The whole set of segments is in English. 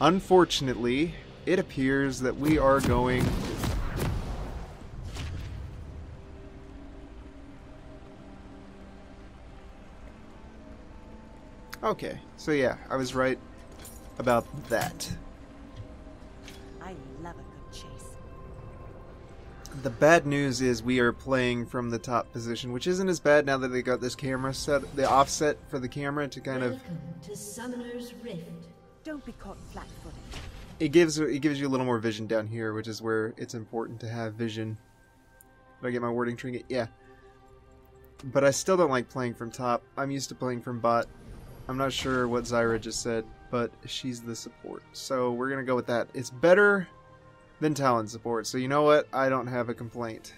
Unfortunately, it appears that we are going Okay, so yeah, I was right about that. The bad news is we are playing from the top position, which isn't as bad now that they got this camera set, the offset for the camera to kind of to Summoner's Rift. Don't be caught flat-footed. it gives it gives you a little more vision down here, which is where it's important to have vision. Did I get my warding trinket? Yeah. But I still don't like playing from top. I'm used to playing from bot. I'm not sure what Zyra just said, but she's the support. So we're gonna go with that. It's better than Talon support. So you know what? I don't have a complaint.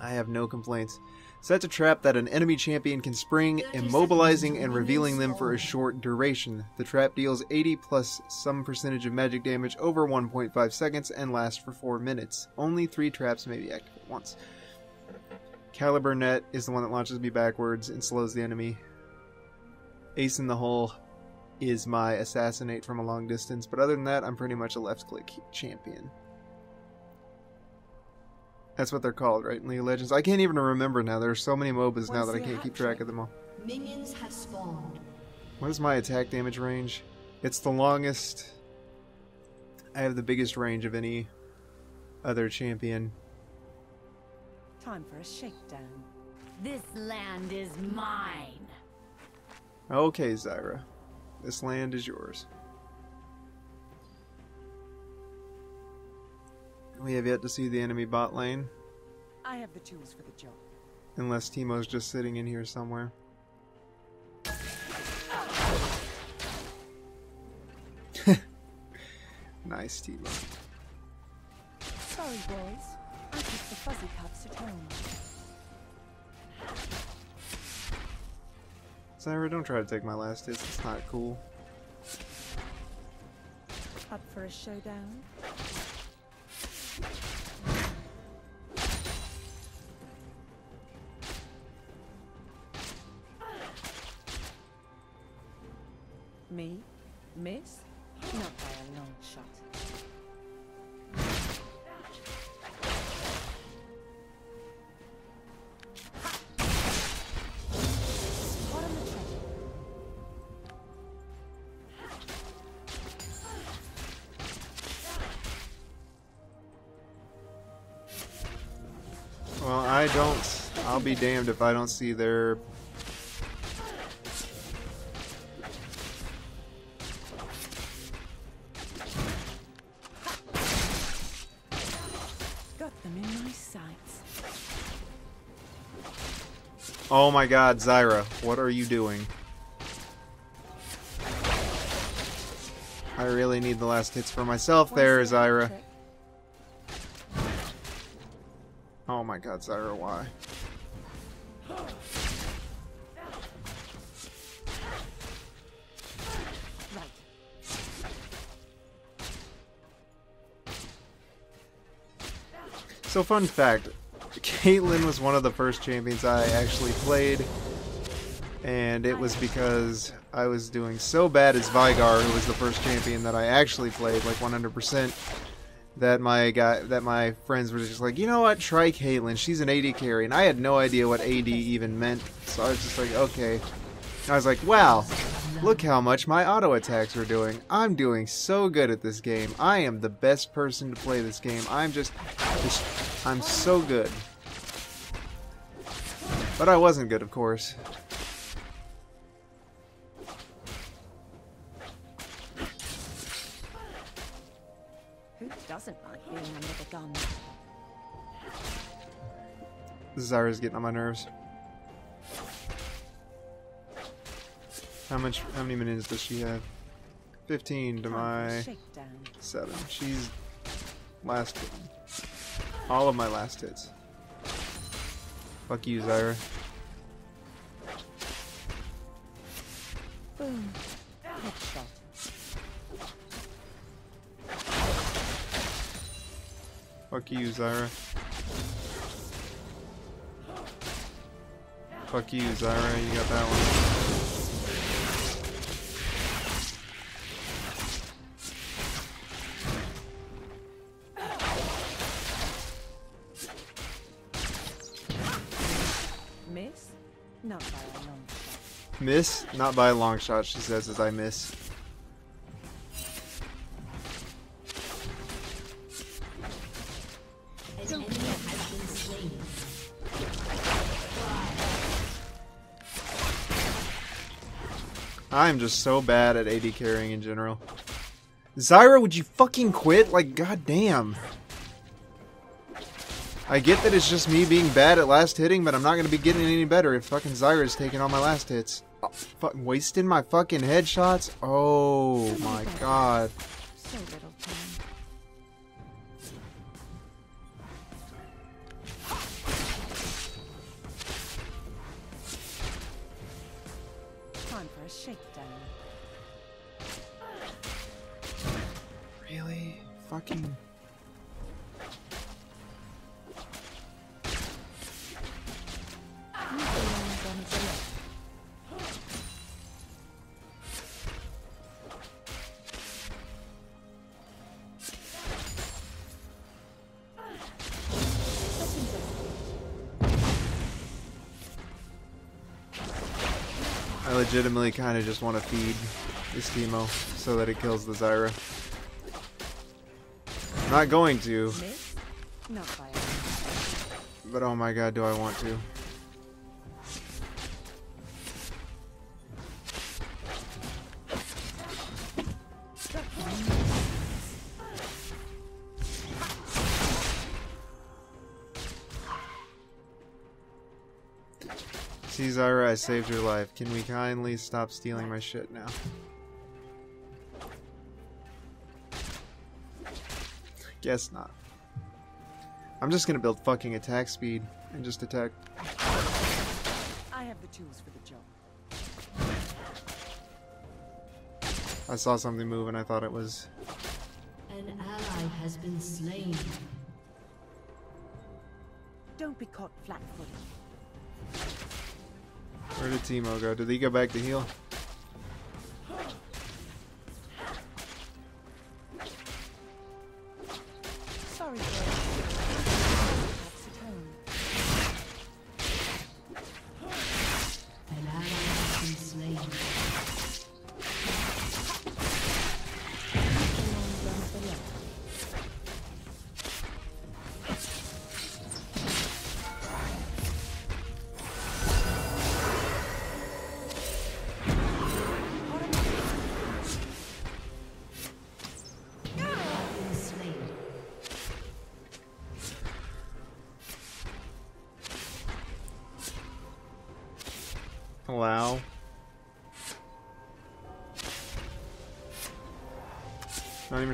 I have no complaints. Set a trap that an enemy champion can spring, immobilizing and revealing them for a short duration. The trap deals 80 plus some percentage of magic damage over 1.5 seconds and lasts for 4 minutes. Only 3 traps may be active at once. Caliber Net is the one that launches me backwards and slows the enemy. Ace in the Hole is my assassinate from a long distance, but other than that, I'm pretty much a left click champion. That's what they're called, right? In League of Legends. I can't even remember now. There are so many MOBAs now that I can't keep track of them all. Minions have spawned. What is my attack damage range? It's the longest. I have the biggest range of any other champion. Time for a shakedown. This land is mine. Okay, Zyra. This land is yours. We have yet to see the enemy bot lane, I have the tools for the job. unless Teemo's just sitting in here somewhere. nice, Timo. Sorry, boys. I took the fuzzy cups at home. Zyra, don't try to take my last hit. It's not cool. Up for a showdown? I'll be damned if I don't see their. Got them in my sights. Oh my god, Zyra, what are you doing? I really need the last hits for myself there, Wanna see a hat Zyra. Oh my god, Zyra, why? So, fun fact Caitlyn was one of the first champions I actually played, and it was because I was doing so bad as Veigar, who was the first champion that I actually played, like 100%. That my guy, that my friends were just like, you know what? Try Caitlyn. She's an AD carry, and I had no idea what AD even meant. So I was just like, okay. I was like, wow, look how much my auto attacks are doing. I'm doing so good at this game. I am the best person to play this game. I'm just, just I'm so good. But I wasn't good, of course. Who doesn't like being under the gun? Zyra's getting on my nerves. How much? How many minutes does she have? Fifteen to Time for a my seven. She's last hit. All of my last hits. Fuck you, Zyra. Boom. Headshot. Fuck you, Zyra. Fuck you, Zyra. You got that one. Miss? Not by a long shot, she says as I miss. I'm just so bad at AD carrying in general. Zyra, would you fucking quit? Like, goddamn. I get that it's just me being bad at last hitting, but I'm not gonna be getting any better if fucking Zyra's taking all my last hits. Wasting my fucking headshots? Oh my god. So little time. Time for a shakedown. Really? Fucking. Legitimately kind of just want to feed this Teemo so that it kills the Zyra. I'm not going to, Miss? Not by a long shot. but oh my god, do I want to. Zyra, I saved your life. Can we kindly stop stealing my shit now? Guess not. I'm just gonna build fucking attack speed and just attack. I have the tools for the job. I saw something move and I thought it was. An ally has been slain. Don't be caught flat-footed. Where did Teemo go? Did he go back to heal?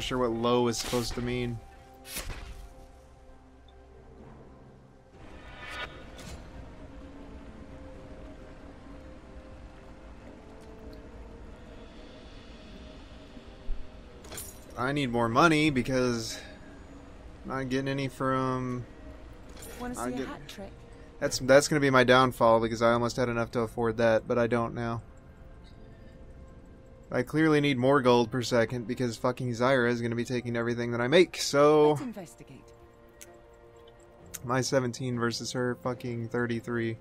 Sure what low is supposed to mean. I need more money because I'm not getting any from Want to see a hat trick? that's that's gonna be my downfall because I almost had enough to afford that, but I don't now. I clearly need more gold per second because fucking Zyra is gonna be taking everything that I make. So Let's investigate. my 17 versus her fucking 33.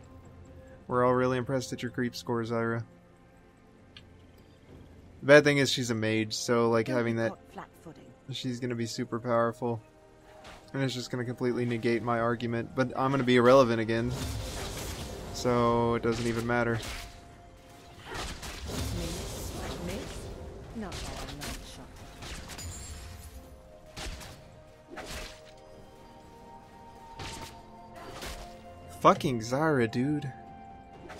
We're all really impressed at your creep score, Zyra. The bad thing is she's a mage, so like Don't having that, she's gonna be super powerful, and it's just gonna completely negate my argument. But I'm gonna be irrelevant again, so it doesn't even matter. Fucking Zyra, dude.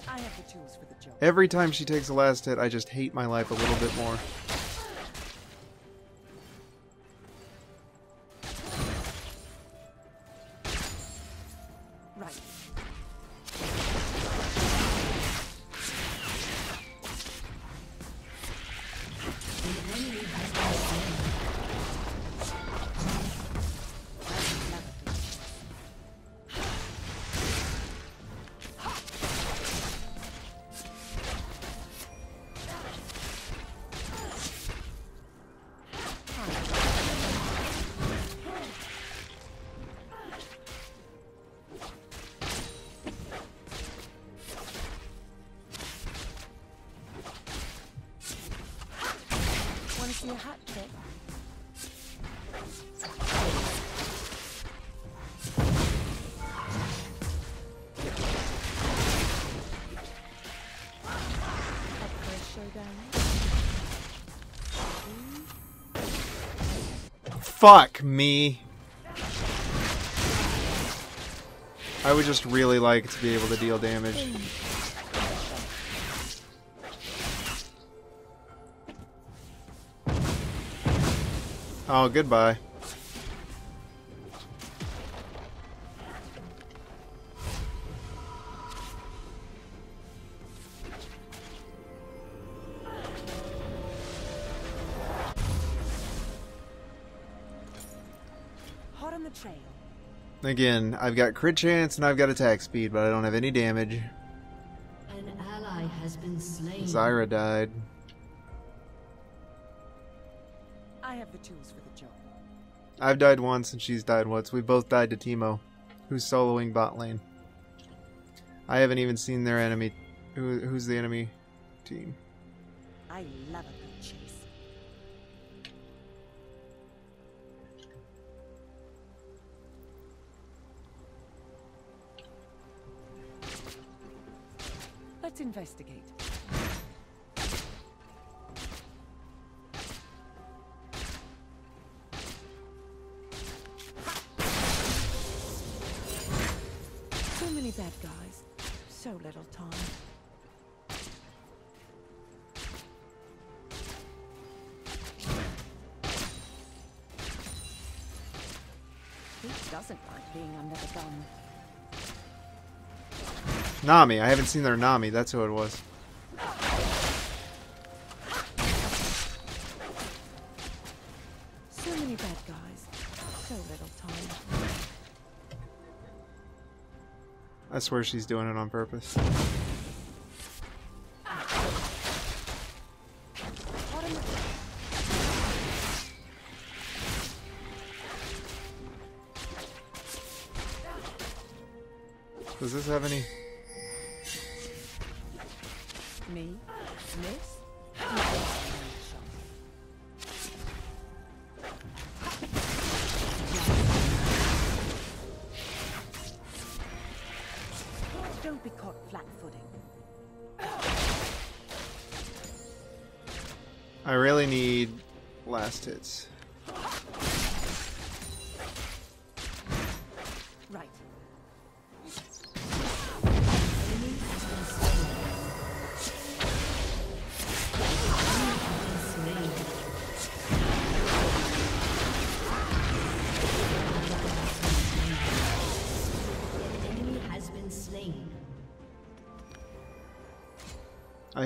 I have the tools for the job. Every time she takes the last hit, I just hate my life a little bit more. Fuck me. I would just really like to be able to deal damage. Oh, goodbye. Again, I've got crit chance and I've got attack speed, but I don't have any damage. An ally has been slain. Zyra died. I have the tools for the job. I've died once and she's died once. We both died to Teemo, who's soloing bot lane. I haven't even seen their enemy. Who, who's the enemy team? I love a investigate. So many bad guys, so little time. Who doesn't like being under the gun? Nami. I haven't seen their Nami. That's who it was. So many bad guys, so little time. I swear she's doing it on purpose.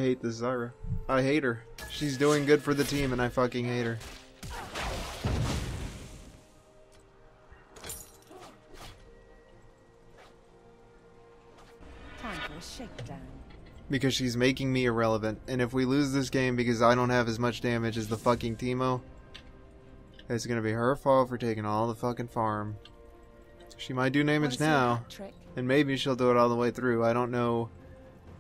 Hate this Zyra. I hate her. She's doing good for the team, and I fucking hate her. Time for a shakedown. Because she's making me irrelevant. And if we lose this game because I don't have as much damage as the fucking Teemo, it's gonna be her fault for taking all the fucking farm. She might do damage now, and maybe she'll do it all the way through. I don't know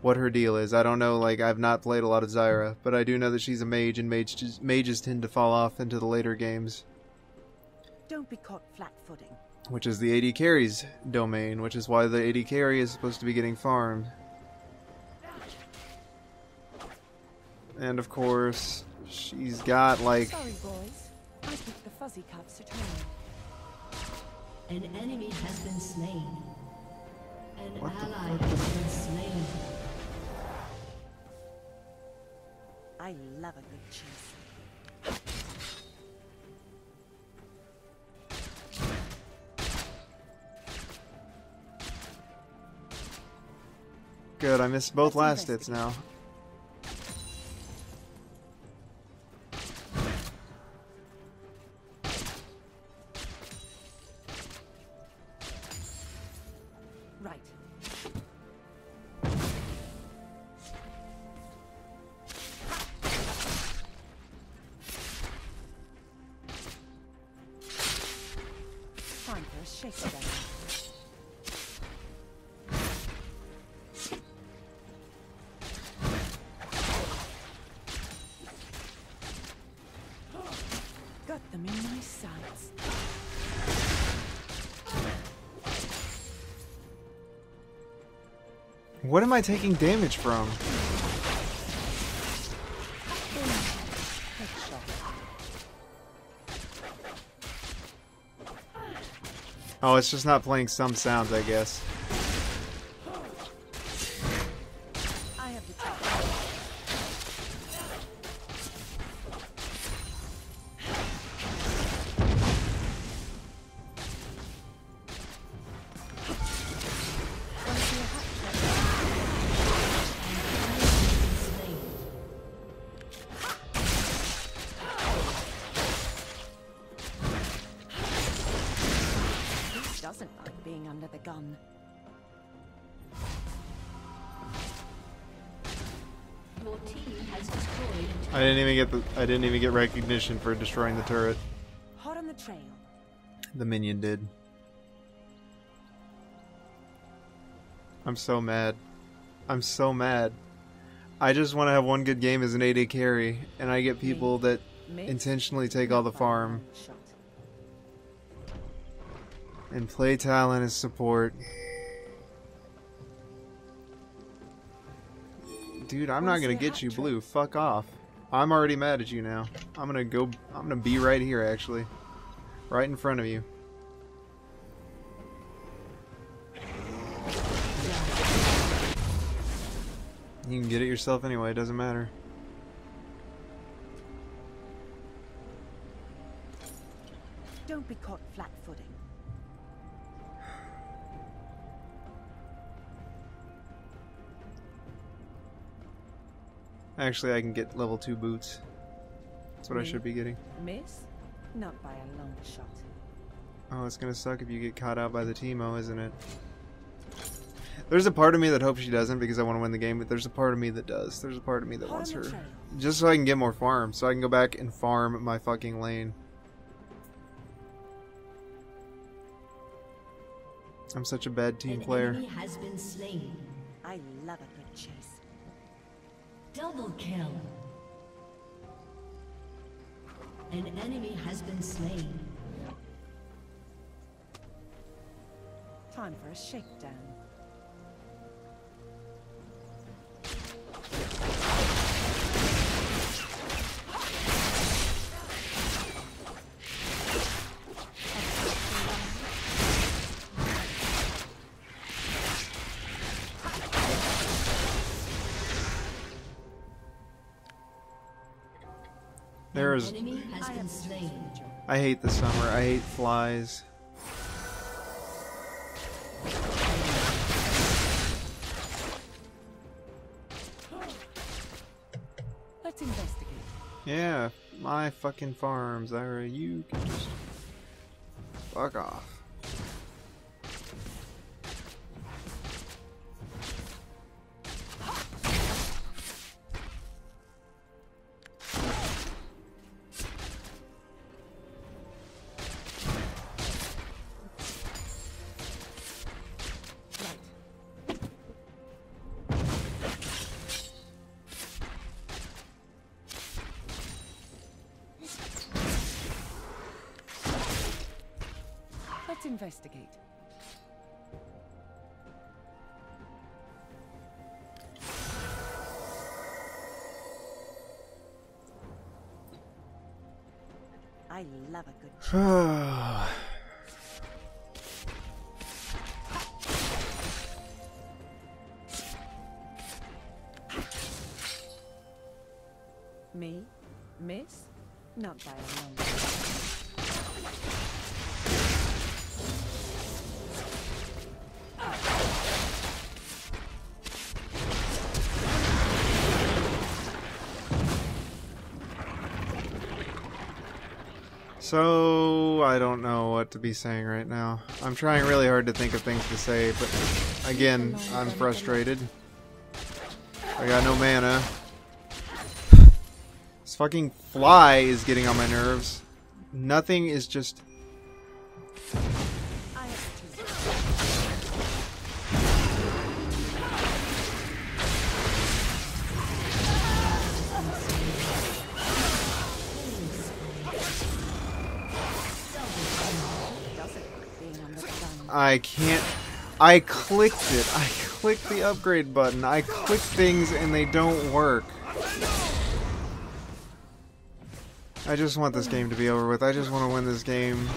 what her deal is. I don't know, like, I've not played a lot of Zyra, but I do know that she's a mage, and mages, mages tend to fall off into the later games, Don't be caught flat-footing. which is the AD carries domain, which is why the AD carry is supposed to be getting farmed. And of course, she's got, like, Sorry, boys. I keep the fuzzy cuffs at home. An enemy has been slain. An What the ally fuck? has been slain. I love a good chase. good. I missed both last hits now. I taking damage from? Oh, it's just not playing some sounds, I guess. I didn't even get recognition for destroying the turret. Hot on the trail. The minion did. I'm so mad. I'm so mad. I just want to have one good game as an AD carry, and I get people that intentionally take all the Not by a farm and play Talon as support. Dude, I'm not gonna get you blue. Fuck off. I'm already mad at you now. I'm gonna go. I'm gonna be right here, actually, right in front of you. You can get it yourself anyway. It doesn't matter. Actually, I can get level two boots. That's what I should be getting. Miss? Not by a long shot. Oh, it's gonna suck if you get caught out by the Teemo, isn't it? There's a part of me that hopes she doesn't because I want to win the game, but there's a part of me that does. There's a part of me that wants her. Just so I can get more farm, so I can go back and farm my fucking lane. I'm such a bad team An player. enemy has been slain. I love a good chase. Double kill. An enemy has been slain. Time for a shakedown. There's. An I been have slain. I hate the summer. I hate flies. Let's investigate. Yeah, my fucking farms. Zyra, you can just fuck off. I love a good chase. Me? Miss? Not by a long So I don't know what to be saying right now. I'm trying really hard to think of things to say, but again, I'm frustrated. I got no mana. This fucking fly is getting on my nerves. Nothing is just I can't I clicked it. I click the upgrade button. I click things and they don't work. I just want this game to be over with. I just want to win this game.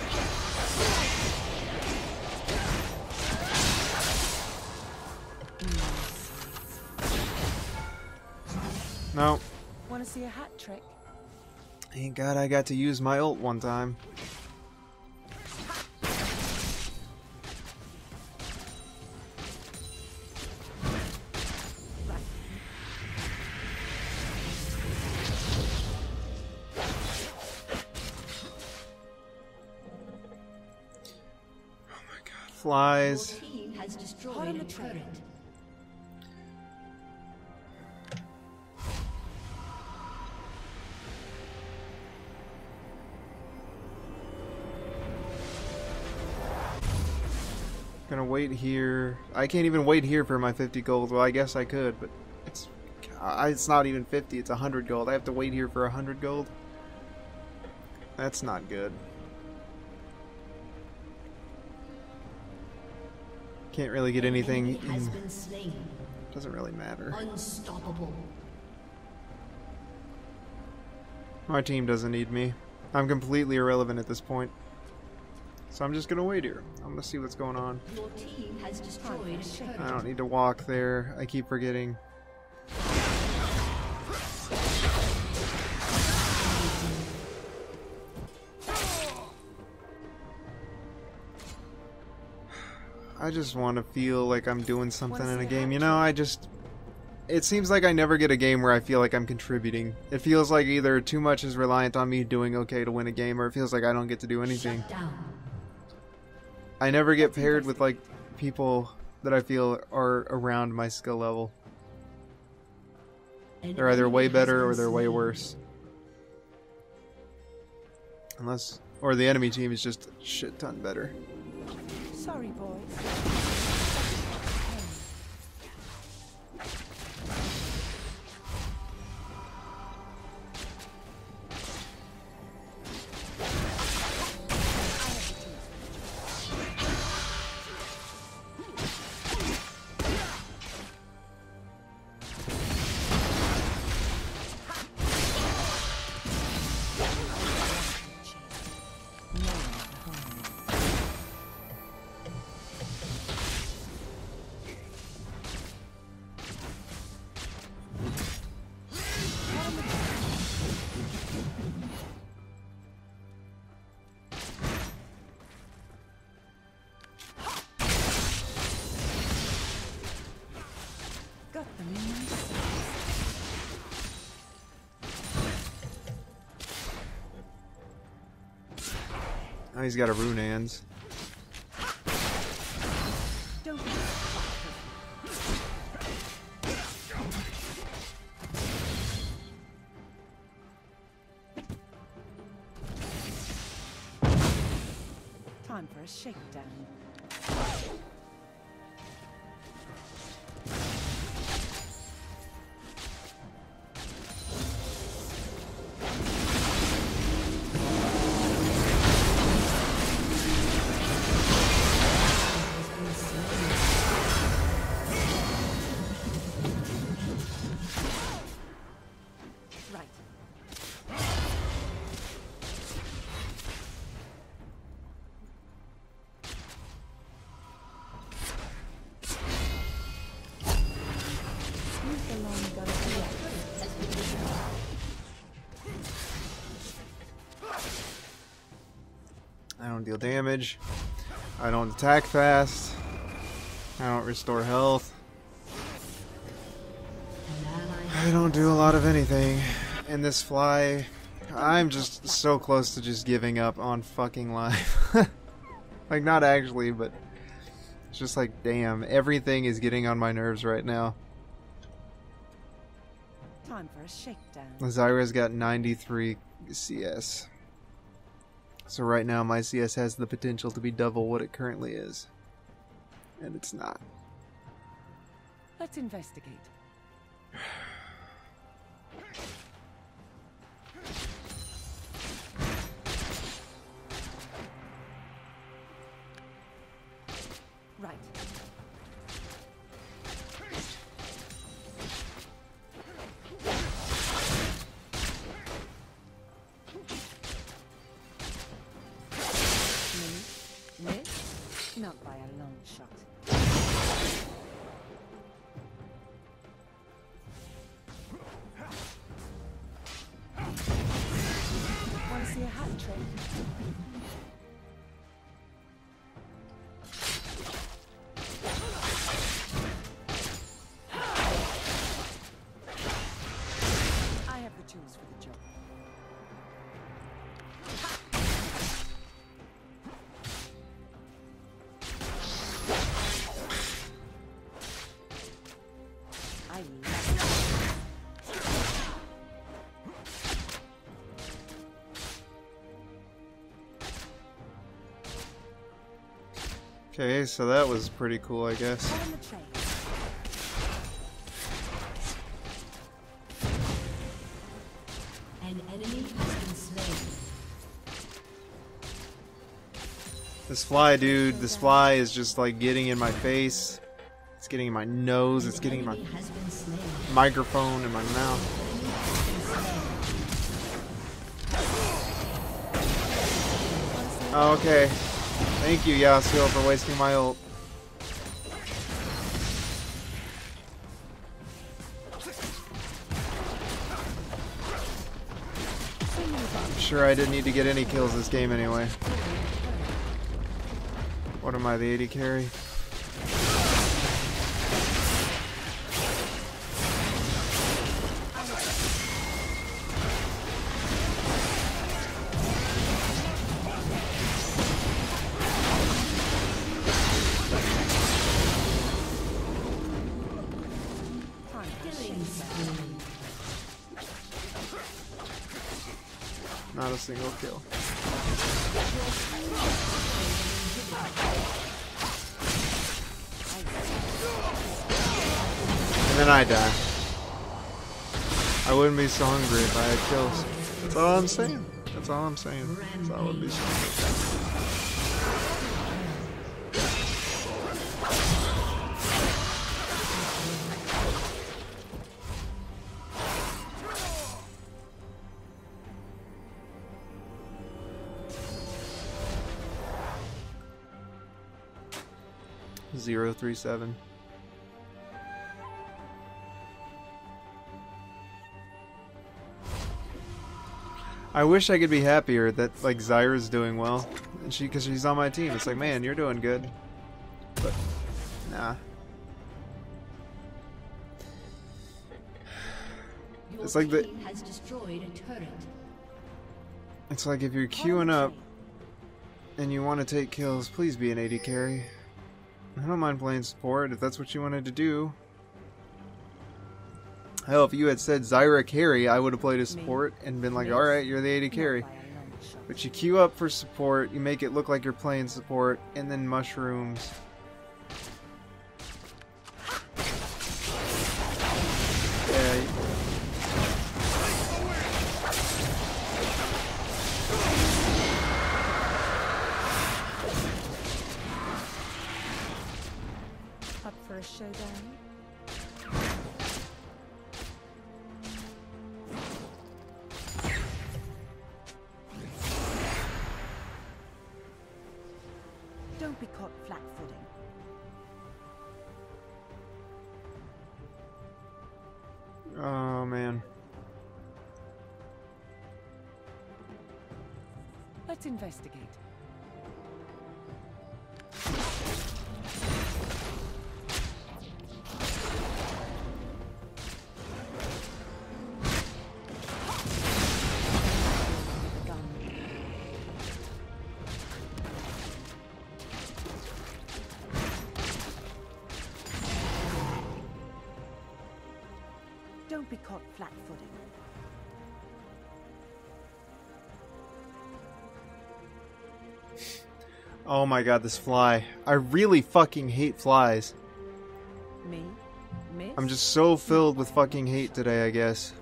No. Want to see a hat trick? Thank God I got to use my ult one time. Turret. Gonna wait here. I can't even wait here for my 50 gold. Well, I guess I could, but it's it's not even 50. It's 100 gold. I have to wait here for 100 gold. That's not good. Can't really get anything. Enemy has in- been slain. Doesn't really matter. Unstoppable. My team doesn't need me. I'm completely irrelevant at this point. So I'm just gonna wait here. I'm gonna see what's going on. Your team has destroyed a. I don't need to walk there. I keep forgetting. I just want to feel like I'm doing something in a game. You know, I just. It seems like I never get a game where I feel like I'm contributing. It feels like either too much is reliant on me doing okay to win a game, or it feels like I don't get to do anything. I never get paired with like people that I feel are around my skill level. They're either way better or they're way worse. Unless, or the enemy team is just a shit ton better. Sorry, boys. He's got a Runaan's. Don't Time for a shakedown. Deal damage. I don't attack fast. I don't restore health. I don't do a lot of anything. And this fly, I'm just so close to just giving up on fucking life. like, not actually, but it's just like, damn, everything is getting on my nerves right now. Time for a shakedown. Zyra's got 93 CS. So right now my CS has the potential to be double what it currently is. And it's not. Let's investigate. Shot. Want to see a hat trick? Okay, so that was pretty cool, I guess. on the train. An enemy has been slain. This fly, dude, this fly is just like getting in my face. It's getting in my nose. It's getting in my Enemy has been slain. microphone in my mouth. Oh, okay. Thank you, Yasuo, for wasting my ult. I'm sure I didn't need to get any kills this game anyway. What am I, the AD carry? Then I die. I wouldn't be so hungry if I had kills. That's all I'm saying. That's all I'm saying. That's all I would be so hungry. Zero three seven. I wish I could be happier that like Zyra's doing well, and she because she's on my team. It's like, man, you're doing good, but nah. Your It's like the- has destroyed a turret. It's like if you're queuing up and you want to take kills, please be an AD carry. I don't mind playing support if that's what you wanted to do. Hell, if you had said Zyra carry, I would have played a support and been like, alright, you're the AD carry. Not by a long shot. But you queue up for support, you make it look like you're playing support, and then mushrooms. Investigate. Oh my god, this fly. I really fucking hate flies. Me? Miss? I'm just so filled with fucking hate today, I guess.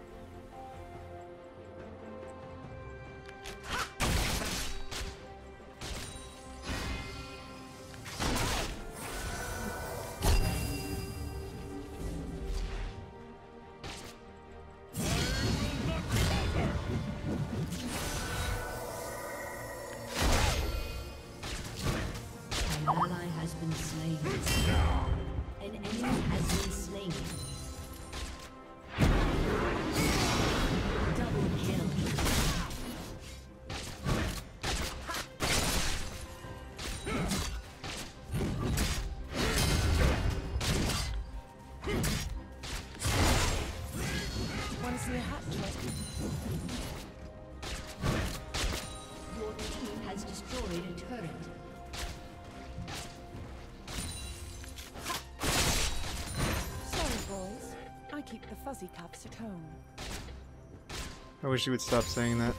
I wish you would stop saying that.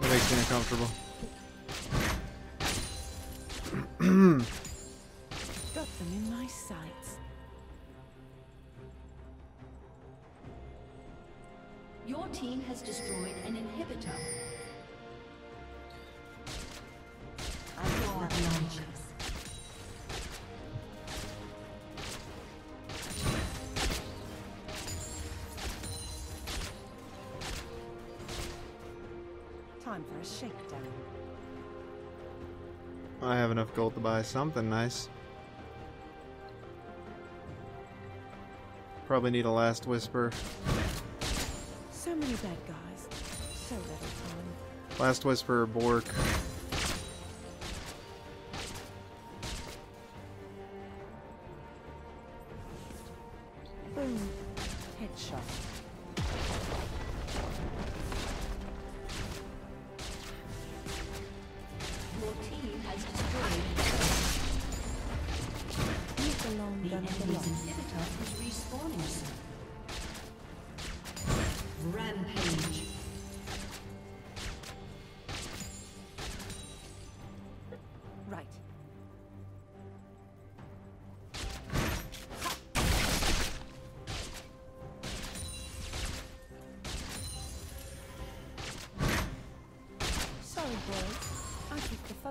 It makes me uncomfortable. Got them in my sights. Your team has destroyed an inhibitor. I have enough gold to buy something nice. Probably need a last whisper. So many bad guys. So little time. Last whisper or Bork.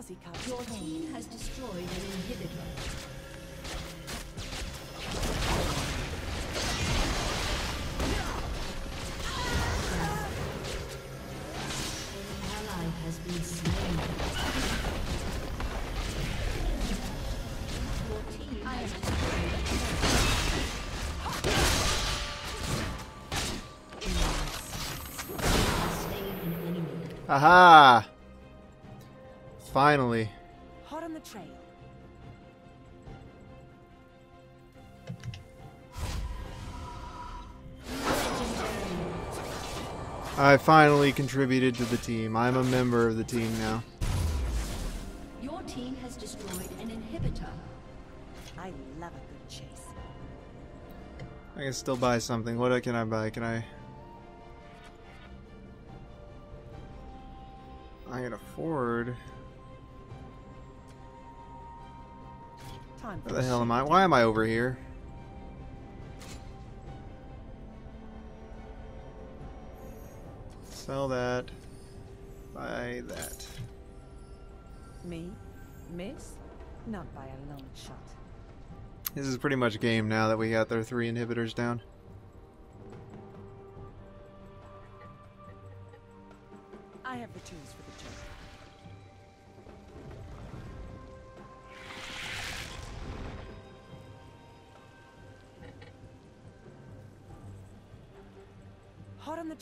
The Your team has destroyed an inhibitor. An Finally. Hot on the trail. I finally contributed to the team. I'm a member of the team now. Your team has destroyed an inhibitor. I love a good chase. I can still buy something. What can I buy? Can I... I can afford... For Where the hell am I? Why am I over here? Sell that. Buy that. Me? Miss? Not by a long shot. This is pretty much game now that we got their three inhibitors down.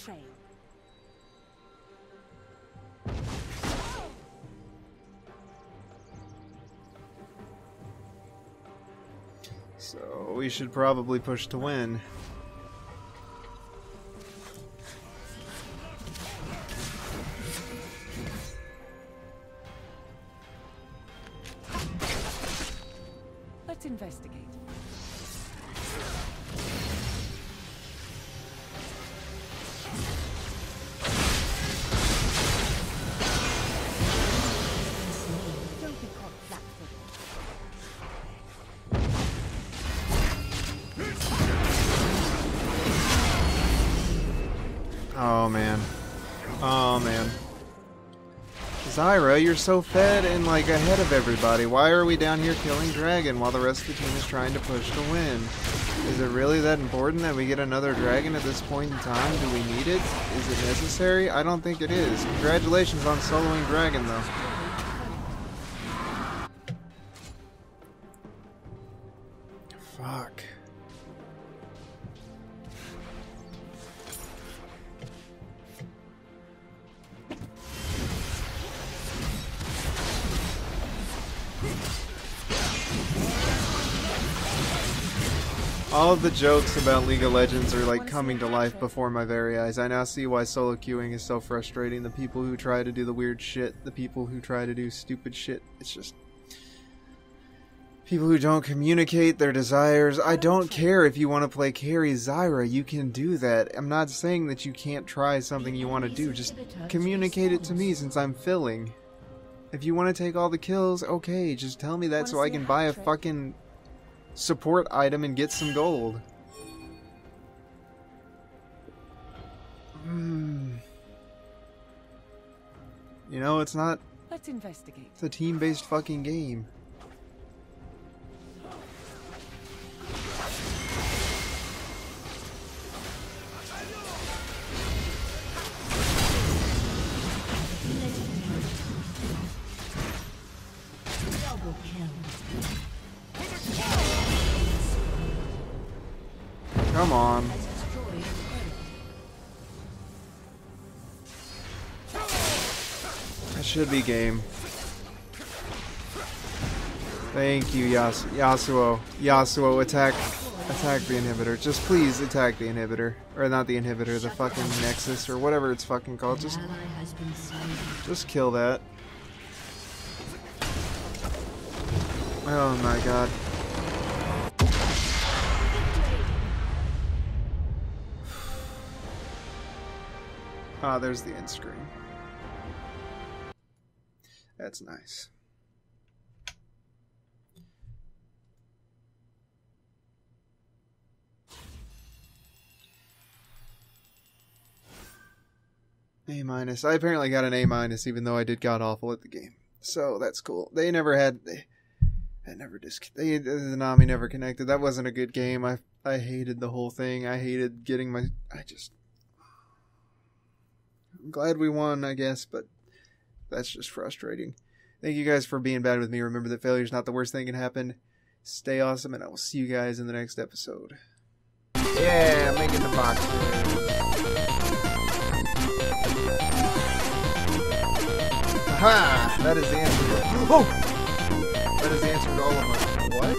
Trail. So we should probably push to win. Let's investigate. Zyra, you're so fed and like ahead of everybody. Why are we down here killing dragon while the rest of the team is trying to push to win? Is it really that important that we get another dragon at this point in time? Do we need it? Is it necessary? I don't think it is. Congratulations on soloing dragon though. Of the jokes about League of Legends are like coming to life before my very eyes. I now see why solo queuing is so frustrating. The people who try to do the weird shit, the people who try to do stupid shit. It's just people who don't communicate their desires. I don't care if you want to play carry Zyra, you can do that. I'm not saying that you can't try something you want to do. Just communicate it to me since I'm filling. If you want to take all the kills, okay, just tell me that so I can buy a fucking support item and get some gold. Hmm. You know, it's not Let's investigate. it's a team-based fucking game. Come on. That should be game. Thank you, Yas- Yasuo. Yasuo, attack, attack the inhibitor. Just please attack the inhibitor, or not the inhibitor, the fucking Nexus or whatever it's fucking called. Just, just kill that. Oh my god. Ah, there's the end screen. That's nice. A minus. I apparently got an A minus, even though I did god awful at the game. So that's cool. They never had. They, I never dis. They the Nami never connected. That wasn't a good game. I I hated the whole thing. I hated getting my. I just. I'm glad we won, I guess, but that's just frustrating. Thank you guys for being bad with me. Remember that failure is not the worst thing that can happen. Stay awesome, and I will see you guys in the next episode. Yeah, making the box. Aha! That is the answer. To, oh! That is the answer to all of my. What?